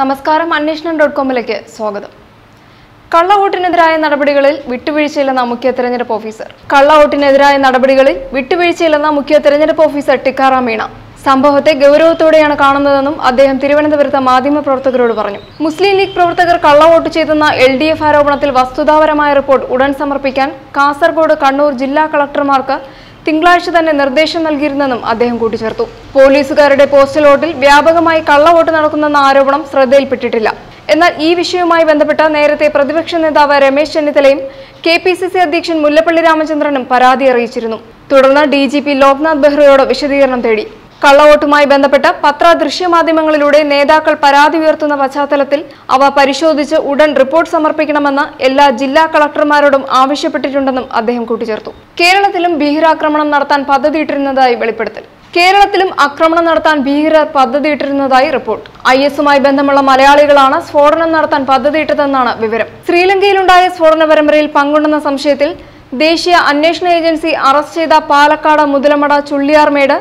നമസ്കാരം അന്വേഷണം ഡോട്ട് കോമിലേക്ക് സ്വാഗതം. കള്ളവോട്ടിനെതിരായ നടപടികളിൽ വിട്ടുവീഴ്ചയില്ലെന്ന മുഖ്യ തെരഞ്ഞെടുപ്പ് ഓഫീസർ. കള്ളവോട്ടിനെതിരായ നടപടികളിൽ വിട്ടുവീഴ്ചയില്ലെന്ന മുഖ്യ തെരഞ്ഞെടുപ്പ് ഓഫീസർ ടിക്കാറാം മീണ. സംഭവത്തെ ഗൗരവത്തോടെയാണ് കാണുന്നതെന്നും അദ്ദേഹം തിരുവനന്തപുരത്ത് മാധ്യമപ്രവർത്തകരോട് പറഞ്ഞു. മുസ്ലിം ലീഗ് പ്രവർത്തകർ കള്ളവോട്ട് ചെയ്തെന്ന എൽ ഡി എഫ് ആരോപണത്തിൽ വസ്തുതാപരമായ റിപ്പോർട്ട് ഉടൻ സമർപ്പിക്കാൻ കാസർഗോഡ് കണ്ണൂർ ജില്ലാ കളക്ടർമാർക്ക് തിങ്കളാഴ്ച തന്നെ നിർദ്ദേശം നൽകിയിരുന്നെന്നും അദ്ദേഹം കൂട്ടിച്ചേർത്തു. പോലീസുകാരുടെ പോസ്റ്റൽ വോട്ടിൽ വ്യാപകമായി കള്ളവോട്ട് നടക്കുന്നെന്ന ആരോപണം ശ്രദ്ധയിൽപ്പെട്ടിട്ടില്ല. എന്നാൽ ഈ വിഷയവുമായി ബന്ധപ്പെട്ട നേരത്തെ പ്രതിപക്ഷ നേതാവ് രമേശ് ചെന്നിത്തലയും കെ പി സി സി അധ്യക്ഷൻ മുല്ലപ്പള്ളി രാമചന്ദ്രനും പരാതി അറിയിച്ചിരുന്നു. തുടർന്ന് ഡി ജി പി ലോക്നാഥ് ബെഹ്റയോട് വിശദീകരണം തേടി. കള്ളവോട്ടുമായി ബന്ധപ്പെട്ട് പത്ര ദൃശ്യമാധ്യമങ്ങളിലൂടെ നേതാക്കൾ പരാതി ഉയർത്തുന്ന പശ്ചാത്തലത്തിൽ അവ പരിശോധിച്ച് ഉടൻ റിപ്പോർട്ട് സമർപ്പിക്കണമെന്ന് എല്ലാ ജില്ലാ കളക്ടർമാരോടും ആവശ്യപ്പെട്ടിട്ടുണ്ടെന്നും അദ്ദേഹം കൂട്ടിച്ചേർത്തു. കേരളത്തിലും ഭീകരാക്രമണം നടത്താൻ പദ്ധതിയിട്ടിരുന്നതായി വെളിപ്പെടുത്തൽ. കേരളത്തിലും ആക്രമണം നടത്താൻ ഭീകരർ പദ്ധതിയിട്ടിരുന്നതായി റിപ്പോർട്ട്. ഐ എസുമായി ബന്ധമുള്ള മലയാളികളാണ് സ്ഫോടനം നടത്താൻ പദ്ധതിയിട്ടതെന്നാണ് വിവരം. ശ്രീലങ്കയിലുണ്ടായ സ്ഫോടന പരമ്പരയിൽ പങ്കുണ്ടെന്ന സംശയത്തിൽ ദേശീയ അന്വേഷണ ഏജൻസി അറസ്റ്റ് ചെയ്ത പാലക്കാട് മുതലമട ചുള്ളിയാർമേട്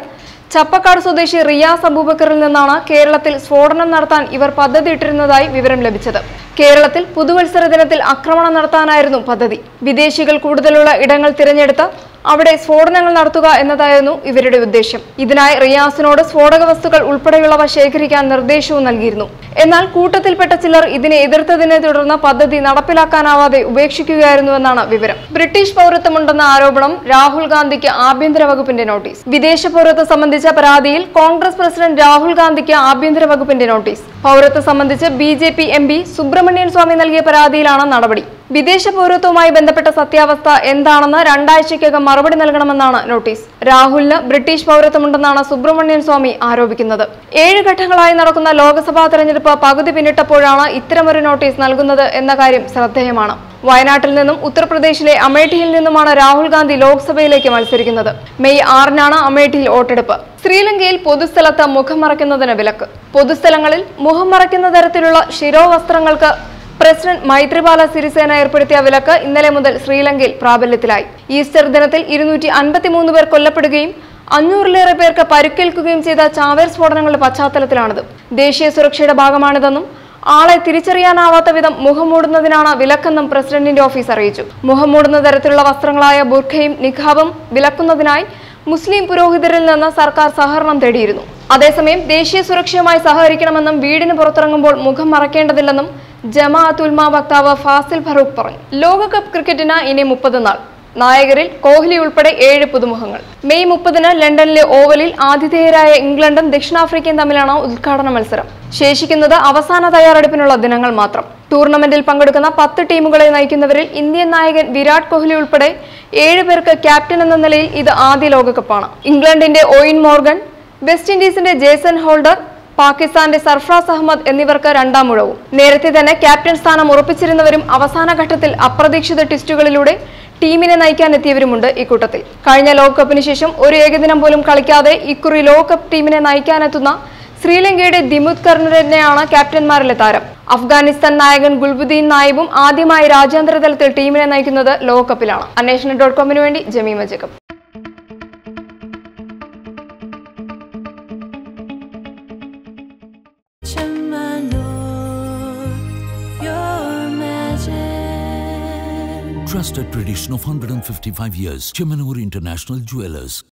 ചപ്പക്കാട് സ്വദേശി റിയാസ് അബൂബക്കറിൽ നിന്നാണ് കേരളത്തിൽ സ്ഫോടനം നടത്താൻ ഇവർ പദ്ധതിയിട്ടിരുന്നതായി വിവരം ലഭിച്ചത്. കേരളത്തിൽ പുതുവത്സര ദിനത്തിൽ ആക്രമണം നടത്താനായിരുന്നു പദ്ധതി. വിദേശികൾ കൂടുതലുള്ള ഇടങ്ങൾ തിരഞ്ഞെടുത്ത് അവിടെ സ്ഫോടനങ്ങൾ നടത്തുക എന്നതായിരുന്നു ഇവരുടെ ഉദ്ദേശം. ഇതിനായി റിയാസിനോട് സ്ഫോടക വസ്തുക്കൾ ഉൾപ്പെടെയുള്ളവ ശേഖരിക്കാൻ നിർദ്ദേശവും നൽകിയിരുന്നു. എന്നാൽ കൂട്ടത്തിൽപ്പെട്ട ചിലർ ഇതിനെ എതിർത്തതിനെ തുടർന്ന് പദ്ധതി നടപ്പിലാക്കാനാവാതെ ഉപേക്ഷിക്കുകയായിരുന്നുവെന്നാണ് വിവരം. ബ്രിട്ടീഷ് പൗരത്വമുണ്ടെന്ന ആരോപണം രാഹുൽ ഗാന്ധിക്ക് ആഭ്യന്തര വകുപ്പിന്റെ നോട്ടീസ്. വിദേശ പൗരത്വം സംബന്ധിച്ച പരാതിയിൽ കോൺഗ്രസ് പ്രസിഡന്റ് രാഹുൽ ഗാന്ധിക്ക് ആഭ്യന്തര വകുപ്പിന്റെ നോട്ടീസ്. പൗരത്വം സംബന്ധിച്ച് B J P M P Subramanian Swamy നൽകിയ പരാതിയിലാണ് നടപടി. വിദേശ പൗരത്വവുമായി ബന്ധപ്പെട്ട സത്യാവസ്ഥ എന്താണെന്ന് രണ്ടാഴ്ചയ്ക്കകം മറുപടി നൽകണമെന്നാണ് നോട്ടീസ്. രാഹുലിന് ബ്രിട്ടീഷ് പൗരത്വമുണ്ടെന്നാണ് സുബ്രഹ്മണ്യൻ സ്വാമി ആരോപിക്കുന്നത്. ഏഴ് ഘട്ടങ്ങളായി നടക്കുന്ന ലോക്സഭാ തെരഞ്ഞെടുപ്പ് പകുതി പിന്നിട്ടപ്പോഴാണ് ഇത്തരമൊരു നോട്ടീസ് നൽകുന്നത് എന്ന കാര്യം ശ്രദ്ധേയമാണ്. വയനാട്ടിൽ നിന്നും ഉത്തർപ്രദേശിലെ അമേഠിയിൽ നിന്നുമാണ് രാഹുൽ ഗാന്ധി ലോക്സഭയിലേക്ക് മത്സരിക്കുന്നത്. മെയ് ആറിനാണ് അമേഠിയിൽ വോട്ടെടുപ്പ്. ശ്രീലങ്കയിൽ പൊതുസ്ഥലത്ത് മുഖം മറയ്ക്കുന്നതിന് വിലക്ക്. പൊതുസ്ഥലങ്ങളിൽ മുഖം മറയ്ക്കുന്ന തരത്തിലുള്ള ശിരോവസ്ത്രങ്ങൾക്ക് പ്രസിഡന്റ് മൈത്രിപാല സിരിസേന ഏർപ്പെടുത്തിയ വിലക്ക് ഇന്നലെ മുതൽ ശ്രീലങ്കയിൽ പ്രാബല്യത്തിലായി. ഈസ്റ്റർ ദിനത്തിൽ ഇരുന്നൂറ്റി അൻപത്തിമൂന്ന് പേർ കൊല്ലപ്പെടുകയും അഞ്ഞൂറിലേറെ പേർക്ക് പരുക്കേൽക്കുകയും ചെയ്ത ചാവേർ സ്ഫോടനങ്ങളുടെ പശ്ചാത്തലത്തിലാണിത്. ദേശീയ സുരക്ഷയുടെ ഭാഗമാണിതെന്നും ആളെ തിരിച്ചറിയാനാവാത്ത വിധം മുഖം മൂടുന്നതിനാണ് വിലക്കെന്നും പ്രസിഡന്റിന്റെ ഓഫീസ് അറിയിച്ചു. മുഖം മൂടുന്ന തരത്തിലുള്ള വസ്ത്രങ്ങളായ ബുർഖയും നിഖാബും വിലക്കുന്നതിനായി മുസ്ലിം പുരോഹിതരിൽ നിന്ന് സർക്കാർ സഹകരണം തേടിയിരുന്നു. അതേസമയം ദേശീയ സുരക്ഷയുമായി സഹകരിക്കണമെന്നും വീടിന് പുറത്തിറങ്ങുമ്പോൾ മുഖം മറക്കേണ്ടതില്ലെന്നും ജമാഅത്തുൽമ വക്താവ് ഫാസിൽ ഫറൂഖ് പറഞ്ഞു ലോകകപ്പ് ക്രിക്കറ്റിന് ഇനി മുപ്പത് നാൾ നായകരിൽ കോഹ്ലി ഉൾപ്പെടെ ഏഴ് പുതുമുഖങ്ങൾ. മെയ് മുപ്പതിന് ലണ്ടനിലെ ഓവലിൽ ആതിഥേയരായ ഇംഗ്ലണ്ടും ദക്ഷിണാഫ്രിക്കയും തമ്മിലാണ് ഉദ്ഘാടന മത്സരം. ശേഷിക്കുന്നത് അവസാന തയ്യാറെടുപ്പിനുള്ള ദിനങ്ങൾ മാത്രം. ടൂർണമെന്റിൽ പങ്കെടുക്കുന്ന പത്ത് ടീമുകളെ നയിക്കുന്നവരിൽ ഇന്ത്യൻ നായകൻ വിരാട് കോഹ്ലി ഉൾപ്പെടെ ഏഴ് പേർക്ക് ക്യാപ്റ്റൻ എന്ന നിലയിൽ ഇത് ആദ്യ ലോകകപ്പാണ്. ഇംഗ്ലണ്ടിന്റെ ഓയിൻ മോർഗൻ വെസ്റ്റ് ഇൻഡീസിന്റെ ജേസൺ ഹോൾഡർ പാകിസ്ഥാന്റെ സർഫ്രാസ് അഹമ്മദ് എന്നിവർക്ക് രണ്ടാം മുഴവും. നേരത്തെ തന്നെ ക്യാപ്റ്റൻ സ്ഥാനം ഉറപ്പിച്ചിരുന്നവരും അവസാന ഘട്ടത്തിൽ അപ്രതീക്ഷിത ട്വിസ്റ്റുകളിലൂടെ ടീമിനെ നയിക്കാൻ നയിക്കാനെത്തിയവരുമുണ്ട് ഇക്കൂട്ടത്തിൽ കഴിഞ്ഞ ലോകകപ്പിന് ശേഷം ഒരു ഏകദിനം പോലും കളിക്കാതെ ഇക്കുറി ലോകകപ്പ് ടീമിനെ നയിക്കാനെത്തുന്ന ശ്രീലങ്കയുടെ ദിമുത് കർണരനെയാണ് ക്യാപ്റ്റന്മാരിലെ താരം. അഫ്ഗാനിസ്ഥാൻ നായകൻ ഗുൽബുദ്ദീൻ നായിബും ആദ്യമായി രാജ്യാന്തര തലത്തിൽ ടീമിനെ നയിക്കുന്നത് ലോകകപ്പിലാണ്. അന്വേഷണ ഡോട്ട് കോമിന് വേണ്ടി Jemima Jacob Trusted tradition of 155 years. Chemanur International Jewelers.